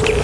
you